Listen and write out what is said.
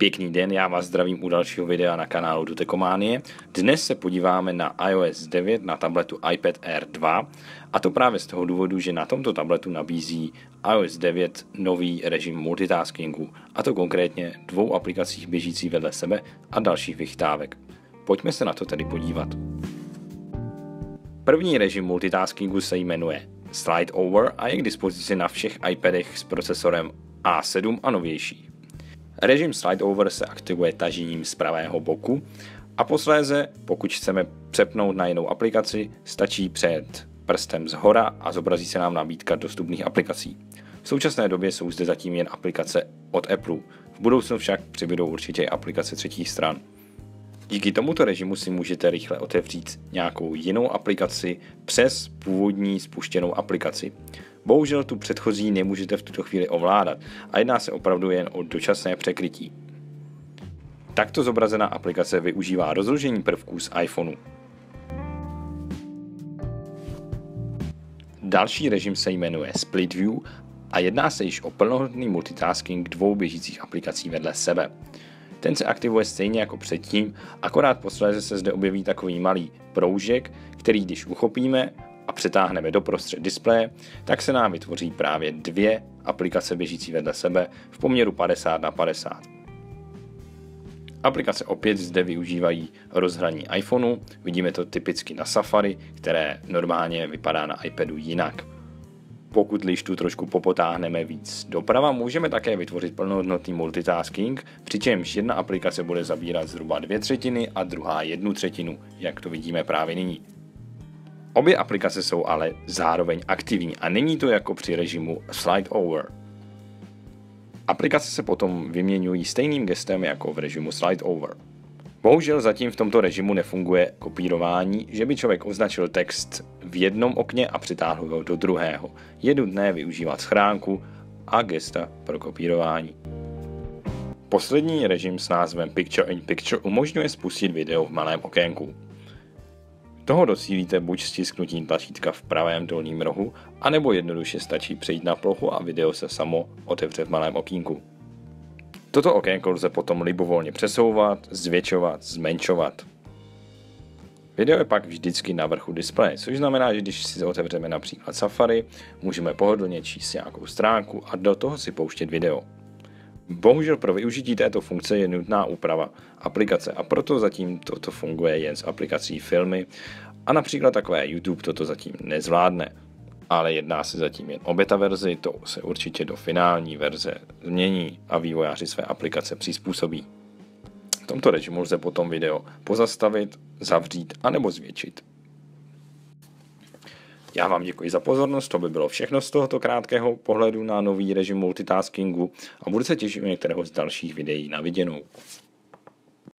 Pěkný den, já vás zdravím u dalšího videa na kanálu Dutekománie. Dnes se podíváme na iOS 9 na tabletu iPad Air 2 a to právě z toho důvodu, že na tomto tabletu nabízí iOS 9 nový režim multitaskingu a to konkrétně dvou aplikacích běžící vedle sebe a dalších vychytávek. Pojďme se na to tedy podívat. První režim multitaskingu se jmenuje Slide Over a je k dispozici na všech iPadech s procesorem A7 a novější. Režim slide over se aktivuje tažením z pravého boku a posléze, pokud chceme přepnout na jinou aplikaci, stačí před prstem z hora a zobrazí se nám nabídka dostupných aplikací. V současné době jsou zde zatím jen aplikace od Apple. V budoucnu však přibydou určitě i aplikace třetích stran. Díky tomuto režimu si můžete rychle otevřít nějakou jinou aplikaci přes původní spuštěnou aplikaci. Bohužel tu předchozí nemůžete v tuto chvíli ovládat a jedná se opravdu jen o dočasné překrytí. Takto zobrazená aplikace využívá rozložení prvků z iPhoneu. Další režim se jmenuje Split View a jedná se již o plnohodnotný multitasking dvou běžících aplikací vedle sebe. Ten se aktivuje stejně jako předtím, akorát posléze se zde objeví takový malý proužek, který když uchopíme a přetáhneme do prostřed displeje, tak se nám vytvoří právě dvě aplikace běžící vedle sebe v poměru 50 na 50. Aplikace opět zde využívají rozhraní iPhoneu, vidíme to typicky na Safari, které normálně vypadá na iPadu jinak. Pokud lištu trošku popotáhneme víc doprava, můžeme také vytvořit plnohodnotný multitasking, přičemž jedna aplikace bude zabírat zhruba dvě třetiny a druhá jednu třetinu, jak to vidíme právě nyní. Obě aplikace jsou ale zároveň aktivní a není to jako při režimu slide over. Aplikace se potom vyměňují stejným gestem jako v režimu slide over. Bohužel zatím v tomto režimu nefunguje kopírování, že by člověk označil text v jednom okně a přitáhl ho do druhého. Je nutné využívat schránku a gesta pro kopírování. Poslední režim s názvem Picture in Picture umožňuje spustit video v malém okénku. Toho docílíte buď stisknutím tlačítka v pravém dolním rohu, anebo jednoduše stačí přejít na plochu a video se samo otevře v malém okýnku. Toto okénko lze potom libovolně přesouvat, zvětšovat, zmenšovat. Video je pak vždycky na vrchu displeje, což znamená, že když si otevřeme například Safari, můžeme pohodlně číst nějakou stránku a do toho si pouštět video. Bohužel pro využití této funkce je nutná úprava aplikace a proto zatím toto funguje jen s aplikací filmy a například takové YouTube toto zatím nezvládne. Ale jedná se zatím jen o beta verzi, to se určitě do finální verze změní a vývojáři své aplikace přizpůsobí. V tomto režimu lze potom video pozastavit, zavřít anebo zvětšit. Já vám děkuji za pozornost, to by bylo všechno z tohoto krátkého pohledu na nový režim multitaskingu a budu se těšit u některého z dalších videí na viděnou.